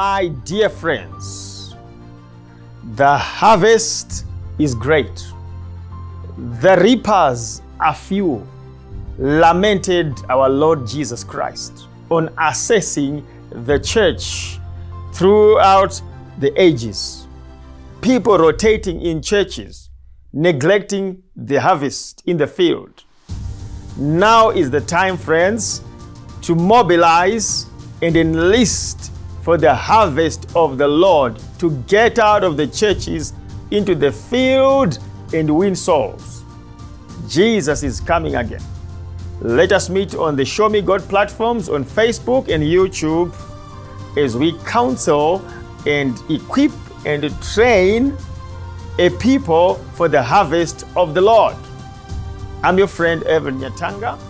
My dear friends, the harvest is great. The reapers are few, lamented our Lord Jesus Christ on assessing the church throughout the ages. People rotating in churches, neglecting the harvest in the field. Now is the time, friends, to mobilize and enlist for the harvest of the Lord to get out of the churches into the field and win souls. Jesus is coming again. Let us meet on the Show Me God platforms on Facebook and YouTube as we counsel and equip and train a people for the harvest of the Lord. I'm your friend Irvine Nyatanga